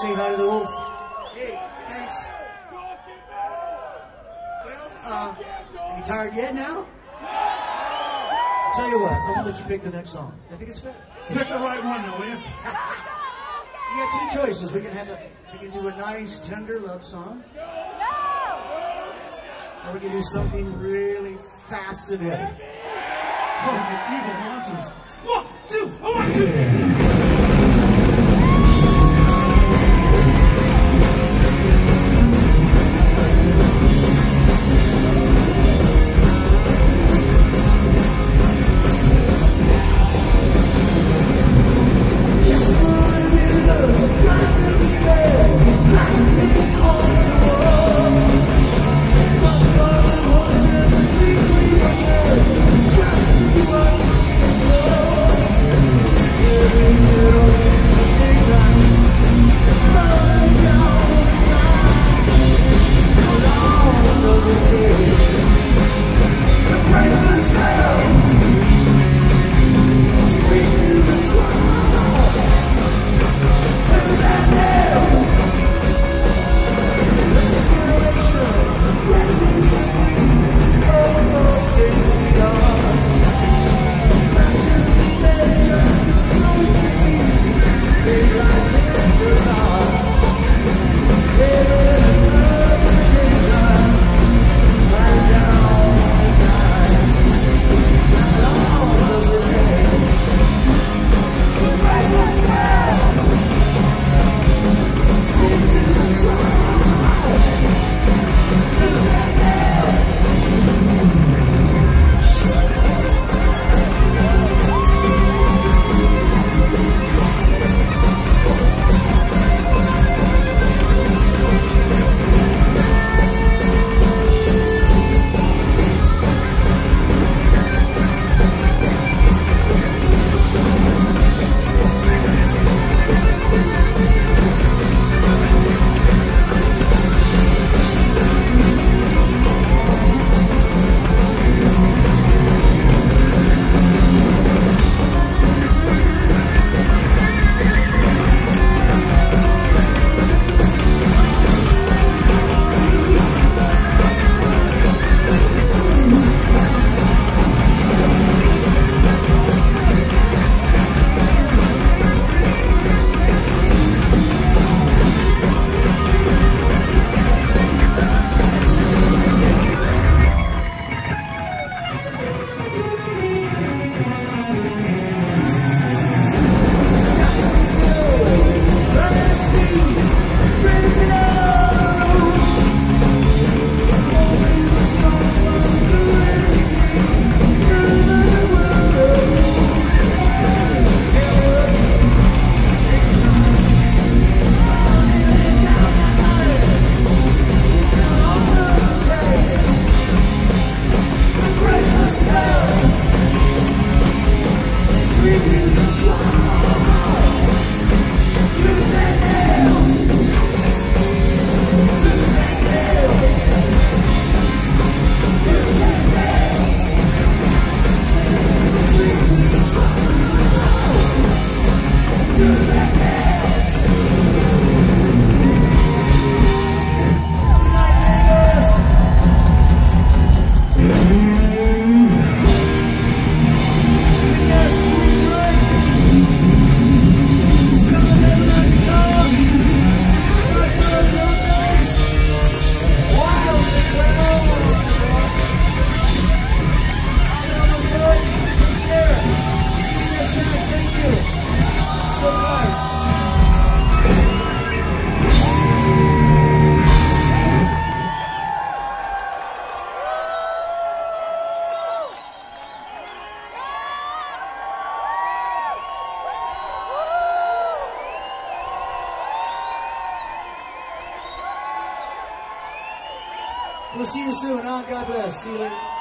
Say hi to the wolf. Hey, thanks. Well, uh, are you tired yet now? I'll tell you what, I'm gonna let you pick the next song. I think it's fair. Pick the right one, now, will you? You got two choices. We can have a, we can do a nice, tender love song, No! or we can do something really fast and heavy. Oh, you evil monsters. One, two, one, two. to that. We'll see you soon, huh? God bless. See you later.